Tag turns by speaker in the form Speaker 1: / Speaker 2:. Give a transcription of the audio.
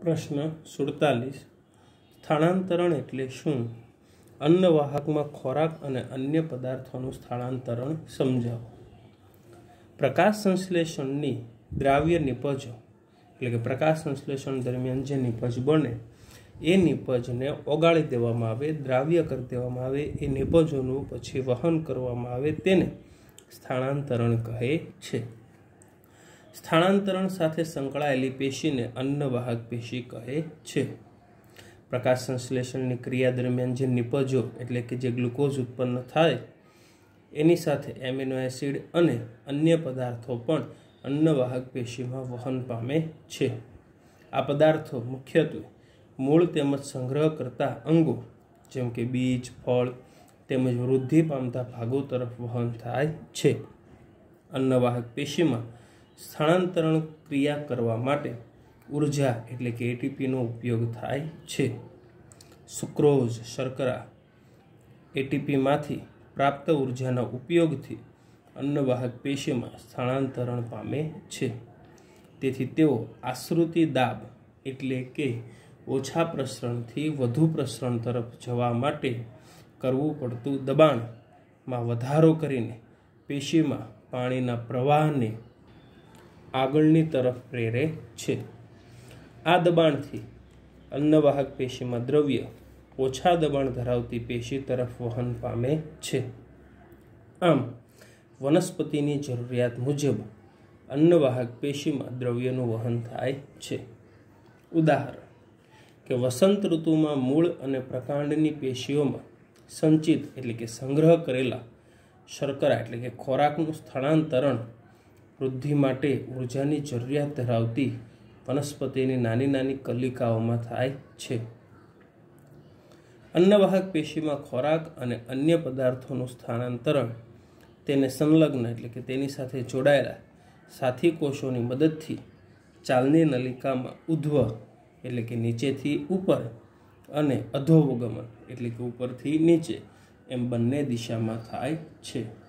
Speaker 1: પ્રશ્ન સુડતાલીસ. સ્થાનાંતરણ એટલે શું? અન્નવાહકમાં ખોરાક અને અન્ય પદાર્થોનું સ્થળાંતરણ સમજાવો. પ્રકાશ સંશ્લેષણની દ્રાવ્ય નિપજો, એટલે કે પ્રકાશ સંશ્લેષણ દરમિયાન જે નિપજ બને, એ નિપજને ઓગાળી દેવામાં આવે, દ્રાવ્ય કરી દેવામાં આવે, એ નિપજોનું પછી વહન કરવામાં આવે તેને સ્થાનાંતરણ કહે છે. સ્થાનાંતરણ સાથે સંકળાયેલી પેશીને અન્નવાહક પેશી કહે છે. પ્રકાશ સંશ્લેષણની ક્રિયા દરમિયાન જે નિપજો એટલે કે જે ગ્લુકોઝ ઉત્પન્ન થાય, એની સાથે એમિનો એસિડ અને અન્ય પદાર્થો પણ અન્નવાહક પેશીમાં વહન પામે છે. આ પદાર્થો મુખ્યત્વે મૂળ તેમજ સંગ્રહ કરતા અંગો, જેમ કે બીજ, ફળ તેમજ વૃદ્ધિ પામતા ભાગો તરફ વહન થાય છે. અન્નવાહક પેશીમાં સ્થાનાંતરણ ક્રિયા કરવા માટે ઊર્જા એટલે કે એટીપીનો ઉપયોગ થાય છે. સુક્રોઝ શર્કરા એટીપીમાંથી પ્રાપ્ત ઉર્જાના ઉપયોગથી અન્નવાહક પેશીમાં સ્થળાંતરણ પામે છે. તેથી તેઓ આશ્રુતિ દાબ એટલે કે ઓછા પ્રસરણથી વધુ પ્રસરણ તરફ જવા માટે કરવું પડતું દબાણમાં વધારો કરીને પેશીમાં પાણીના પ્રવાહને આગળની તરફ પ્રેરે છે. આ દબાણથી અન્નવાહક પેશીમાં દ્રવ્ય ઓછા દબાણ ધરાવતી પેશી તરફ વહન પામે છે. આમ, વનસ્પતિની જરૂરિયાત મુજબ અન્નવાહક પેશીમાં દ્રવ્યનું વહન થાય છે. ઉદાહરણ કે વસંત ઋતુમાં મૂળ અને પ્રકાંડની પેશીઓમાં સંચિત એટલે કે સંગ્રહ કરેલા શર્કરા એટલે કે ખોરાકનું સ્થળાંતરણ વૃદ્ધિ માટે ઉર્જાની જરૂરિયાત ધરાવતી વનસ્પતિની નાની નાની કલિકાઓમાં થાય છે. અન્નવાહક પેશીમાં ખોરાક અને અન્ય પદાર્થોનું સ્થાનાંતરણ તેને સંલગ્ન એટલે કે તેની સાથે જોડાયેલા સાથી કોષોની મદદથી ચાલની નલિકામાં ઉધ્વ એટલે કે નીચેથી ઉપર અને અધોવગમન એટલે કે ઉપરથી નીચે એમ બંને દિશામાં થાય છે.